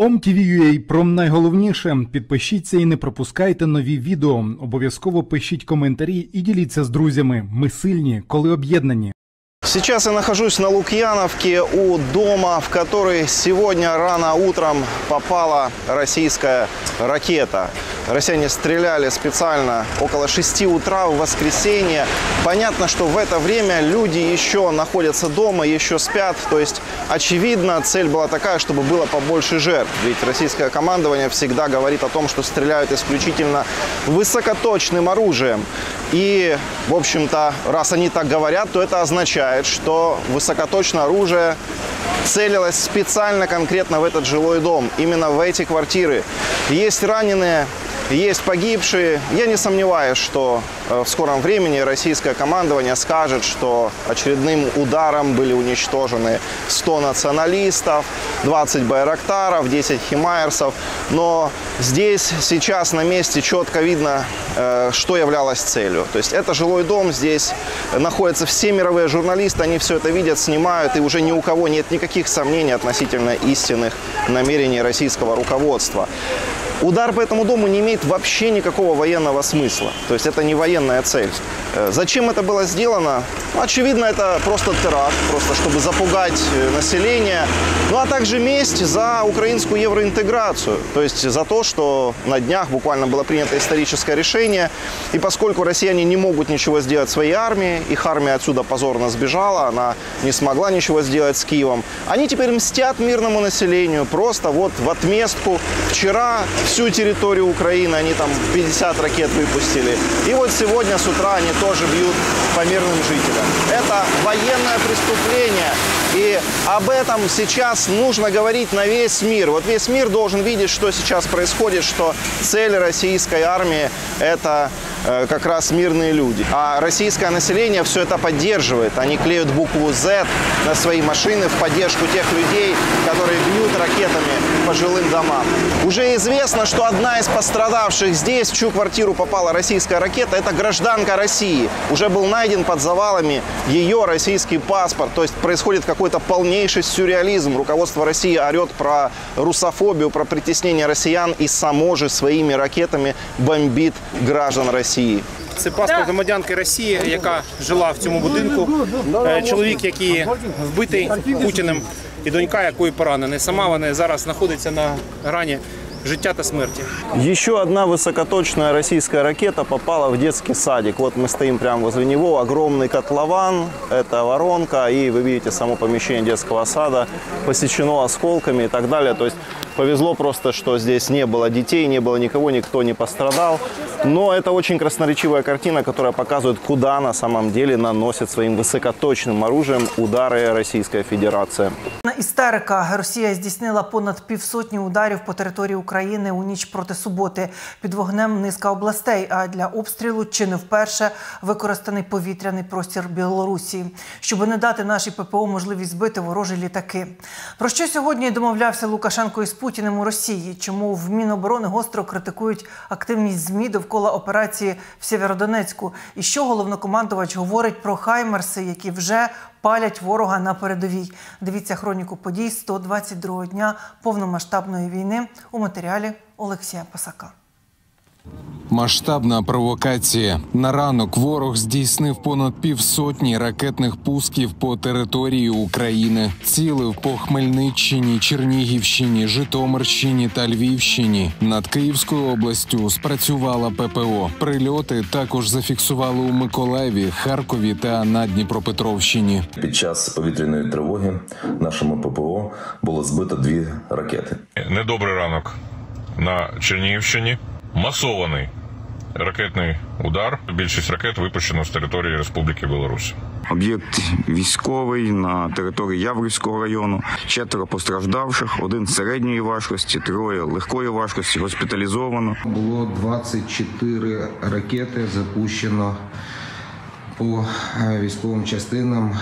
OMTV.ua про найголовніше. Підпишіться і не пропускайте нові відео. Обов'язково пишіть коментарі і діліться з друзями. Ми сильні, коли об'єднані. Сейчас я нахожусь на Лукьяновке у дома, в который сегодня рано утром попала российская ракета. Россияне стреляли специально около 6 утра в воскресенье. Понятно, что в это время люди еще находятся дома, еще спят. То есть, очевидно, цель была такая, чтобы было побольше жертв. Ведь российское командование всегда говорит о том, что стреляют исключительно высокоточным оружием. И, в общем-то, раз они так говорят, то это означает, что высокоточное оружие целилось специально конкретно в этот жилой дом, именно в эти квартиры. Есть раненые, есть погибшие. Я не сомневаюсь, что э, в скором времени российское командование скажет, что очередным ударом были уничтожены 100 националистов, 20 байрактаров, 10 химайерсов. Но здесь сейчас на месте четко видно, э, что являлось целью. То есть это жилой дом, здесь находятся все мировые журналисты, они все это видят, снимают, и уже ни у кого нет никаких сомнений относительно истинных намерений российского руководства. Удар по этому дому не имеет вообще никакого военного смысла. То есть это не военная цель. Э, Зачем это было сделано? Ну, очевидно, это просто теракт, просто чтобы запугать э, население. Ну а также месть за украинскую евроинтеграцию. То есть за то, что на днях буквально было принято историческое решение. И поскольку россияне не могут ничего сделать своей армии, их армия отсюда позорно сбежала, она не смогла ничего сделать с Киевом, они теперь мстят мирному населению. Просто вот в отместку. Вчера всю территорию Украины они там 50 ракет выпустили. И вот сегодня с утра они тоже бьют по мирным жителям. Это военное преступление. И об этом сейчас нужно говорить на весь мир. Вот весь мир должен видеть, что сейчас происходит, что цель российской армии – это э, как раз мирные люди. А российское население все это поддерживает. Они клеют букву Z на свои машины в поддержку тех людей, которые бьют ракетами по жилым домам. Уже известно, что одна из пострадавших здесь, в чью квартиру попала российская ракета, это гражданка России. Уже был найден под завалами ее российский паспорт. То есть происходит какой-то полнейший сюрреализм. Руководство России орет про русофобию, про притеснение россиян и само же своими ракетами бомбит граждан России. Це паспорт громадянки Росії, яка жила в цьому будинку. Е, Чоловік, який вбитий Путіним, і донька, якої поранена. Сама вона зараз знаходиться на грані життя та смерті. Еще одна высокоточная российская ракета попала в детский садик. Вот мы стоим прямо возле него. Огромный котлован, это воронка, и вы видите само помещение детского сада посечено осколками и так далее. То есть повезло просто, что здесь не было детей, не было никого, никто не пострадал. Но это очень красноречивая картина, которая показывает, куда на самом деле наносит своим высокоточным оружием удары Российская Федерация. Істерика Росія здійснила понад півсотні ударів по території України у ніч проти суботи. Під вогнем низка областей. А для обстрілу чи не вперше використаний повітряний простір Білорусі, щоб не дати нашій ППО можливість збити ворожі літаки. Про що сьогодні домовлявся Лукашенко із Путіним У Росії? Чому в Міноборони гостро критикують активність змі довкола операції в Сєвєродонецьку? І що головнокомандувач говорить про хаймерси, які вже палять ворога на передовій. Дивіться хроніку подій 122-го дня повномасштабної війни у матеріалі Олексія Пасака. Масштабна провокація. На ранок ворог здійснив понад півсотні ракетних пусків по території України. Цілив по Хмельниччині, Чернігівщині, Житомирщині та Львівщині. Над Київською областю спрацювала ППО. Прильоти також зафіксували у Миколаєві, Харкові та на Дніпропетровщині. Під час повітряної тривоги нашому ППО було збито дві ракети. Недобрий ранок на Чернігівщині. Масований ракетний удар. Більшість ракет випущено з території Республіки Білорусь. Об'єкт військовий на території Яврівського району. Четверо постраждавших, один середньої важкості, троє легкої важкості, госпіталізовано. Було 24 ракети запущено по е, військовим частинам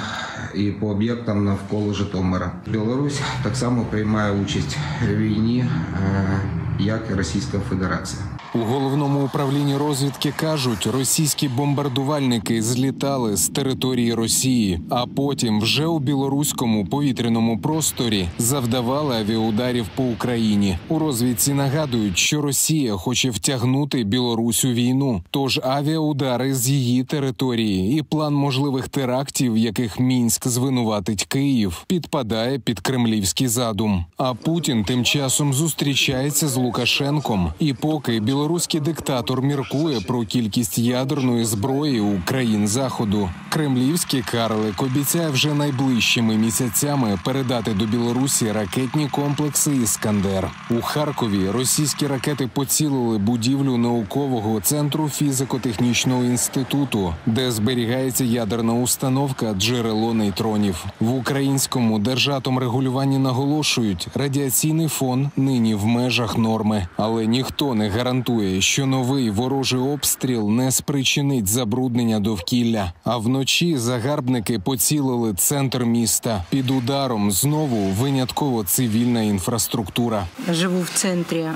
і по об'єктам навколо Житомира. Білорусь так само приймає участь в війні, е, як і Російська Федерація. У головному управлінні розвідки кажуть, російські бомбардувальники злітали з території Росії, а потім вже у білоруському повітряному просторі завдавали авіаударів по Україні. У розвідці нагадують, що Росія хоче втягнути Білорусь у війну. Тож авіаудари з її території і план можливих терактів, яких мінськ звинуватить Київ, підпадає під кремлівський задум. А Путін тим часом зустрічається з Лукашенком. І поки білоруський диктатор міркує про кількість ядерної зброї у країн заходу, кремлівський карлик обіцяє вже найближчими місяцями передати до Білорусі ракетні комплекси Іскандер. У Харкові російські ракети поцілили будівлю наукового центру фізико-технічного інституту, де зберігається ядерна установка джерело нейтронів. В українському держатомрегулюванні наголошують, радіаційний фон нині в межах норми, але ніхто не гарантує, що новий ворожий обстріл не спричинить забруднення довкілля. А вночі загарбники поцілили центр міста. Під ударом знову винятково цивільна інфраструктура. Живу в центре,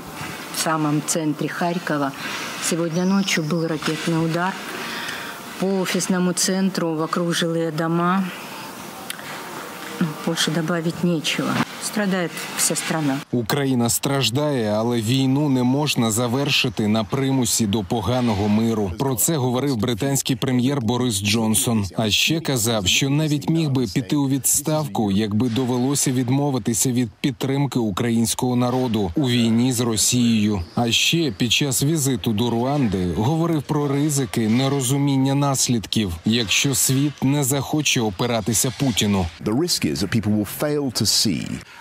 в самом центре Харькова. Сегодня ночью был ракетный удар по офисному центру, вокруг жилые дома. Ну, Больше добавить нечего. Страдает вся страна. Україна страждає, але війну не можна завершити на примусі до поганого миру. Про це говорив британський прем'єр Борис Джонсон. А ще казав, що навіть міг би піти у відставку, якби довелося відмовитися від підтримки українського народу у війні з Росією. А ще під час візиту до Руанди говорив про ризики нерозуміння наслідків, якщо світ не захоче опиратися Путіну.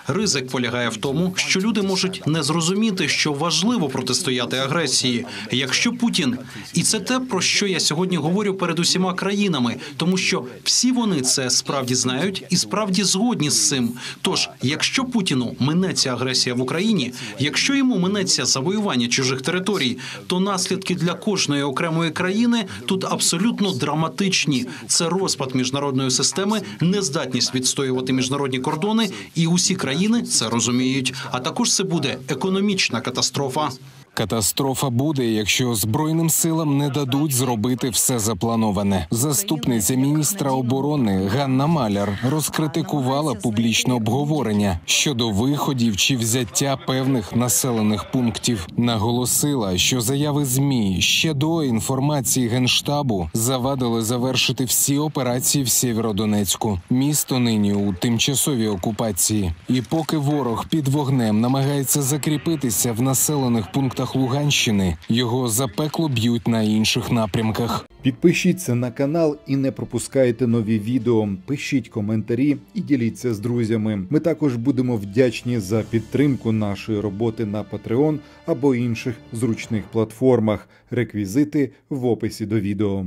Ризик полягає в тому, що люди можуть не зрозуміти, що важливо протистояти агресії, якщо Путін, і це те, про що я сьогодні говорю перед усіма країнами, тому що всі вони це справді знають і справді згодні з цим. Тож, якщо Путіну минеться агресія в Україні, якщо йому минеться завоювання чужих територій, то наслідки для кожної окремої країни тут абсолютно драматичні. Це розпад міжнародної системи, нездатність відстоювати міжнародні кордони, і усі країни це розуміють. А також це буде економічна катастрофа. Катастрофа буде, якщо збройним силам не дадуть зробити все заплановане. Заступниця міністра оборони Ганна Маляр розкритикувала публічне обговорення щодо виходів чи взяття певних населених пунктів. Наголосила, що заяви змі ще до інформації генштабу завадили завершити всі операції в Сєвєродонецьку. Місто нині у тимчасовій окупації, і поки ворог під вогнем намагається закріпитися в населених пунктах Луганщини, його запекло б'ють на інших напрямках. Підпишіться на канал і не пропускайте нові відео. Пишіть коментарі і діліться з друзями. Ми також будемо вдячні за підтримку нашої роботи на Patreon або інших зручних платформах. Реквізити в описі до відео.